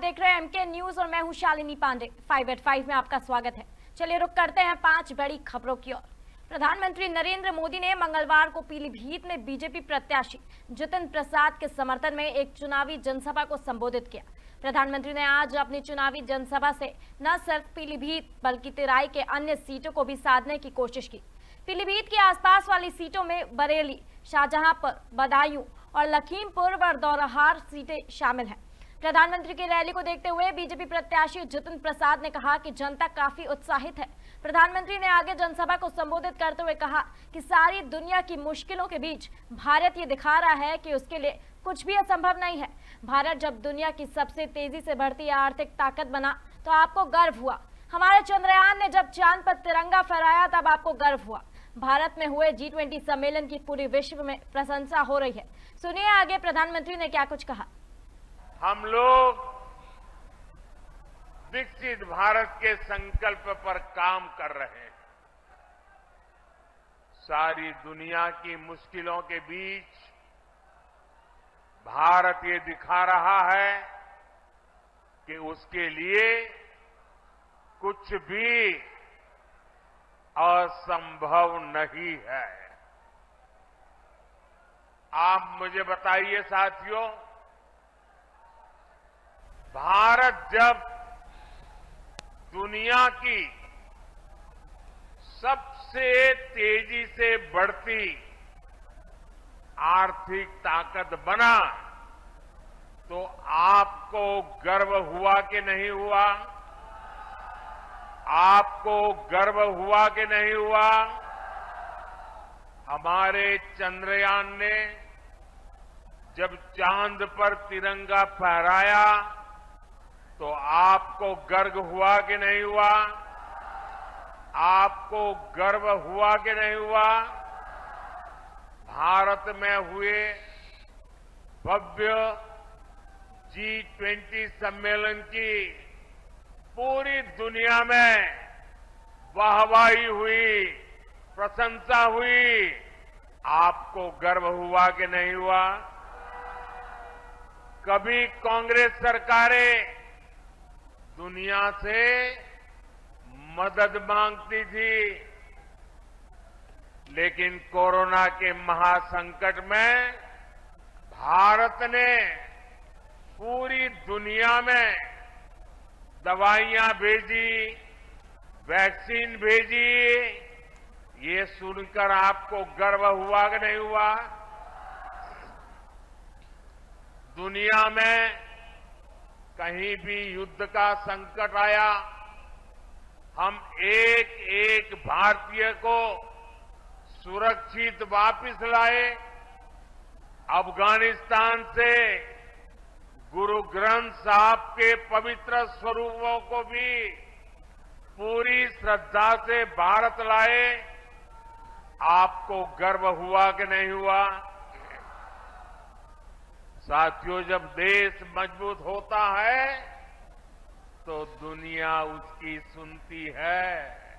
देख रहे हैं एमके न्यूज़ और मैं हूँ Shalini Pandey. Five eight five में आपका स्वागत है। चलिए रुक करते हैं पाँच बड़ी खबरों की ओर। प्रधानमंत्री नरेंद्र मोदी ने मंगलवार को पीलीभीत में बीजेपी प्रत्याशी जितिन प्रसाद के समर्थन में एक चुनावी जनसभा को संबोधित किया। प्रधानमंत्री ने आज अपनी चुनावी जनसभा से न सिर्फ़ पीलीभीत, बल्कि तिराई के अन्य सीटों को भी साधने की कोशिश की। पीलीभीत के आसपास वाली सीटों में बरेली, शाहजहांपुर, बदायूं और लखीमपुर व दौराहार सीटें शामिल हैं। प्रधानमंत्री की रैली को देखते हुए बीजेपी प्रत्याशी जितिन प्रसाद ने कहा कि जनता काफ़ी उत्साहित है। प्रधानमंत्री ने आगे जनसभा को संबोधित करते हुए कहा कि सारी दुनिया की मुश्किलों के बीच भारत ये दिखा रहा है कि उसके लिए कुछ भी असंभव नहीं है। भारत जब दुनिया की सबसे तेज़ी से बढ़ती आर्थिक ताकत बना तो आपको गर्व हुआ। हमारे चंद्रयान ने जब चाँद पर तिरंगा फहराया, तब आपको गर्व हुआ। भारत में हुए जी ट्वेंटी सम्मेलन की पूरी विश्व में प्रशंसा हो रही है। सुनिए आगे प्रधानमंत्री ने क्या कुछ कहा। हम लोग विकसित भारत के संकल्प पर काम कर रहे हैं। सारी दुनिया की मुश्किलों के बीच भारत ये दिखा रहा है कि उसके लिए कुछ भी असंभव नहीं है। आप मुझे बताइए साथियों भारत जब दुनिया की सबसे तेज़ी से बढ़ती आर्थिक ताकत बना तो आपको गर्व हुआ कि नहीं हुआ? आपको गर्व हुआ कि नहीं हुआ? हमारे चंद्रयान ने जब चाँद पर तिरंगा फहराया तो आपको गर्व हुआ कि नहीं हुआ? आपको गर्व हुआ कि नहीं हुआ? भारत में हुए भव्य जी ट्वेंटी सम्मेलन की पूरी दुनिया में वाहवाही हुई, प्रशंसा हुई। आपको गर्व हुआ कि नहीं हुआ? कभी कांग्रेस सरकारें दुनिया से मदद मांगती थी, लेकिन कोरोना के महासंकट में भारत ने पूरी दुनिया में दवाइयाँ भेजी, वैक्सीन भेजी। ये सुनकर आपको गर्व हुआ कि नहीं हुआ? दुनिया में कहीं भी युद्ध का संकट आया, हम एक एक भारतीय को सुरक्षित वापस लाए। अफ़गानिस्तान से गुरु ग्रंथ साहब के पवित्र स्वरूपों को भी पूरी श्रद्धा से भारत लाए। आपको गर्व हुआ कि नहीं हुआ? साथियों जब देश मज़बूत होता है तो दुनिया उसकी सुनती है।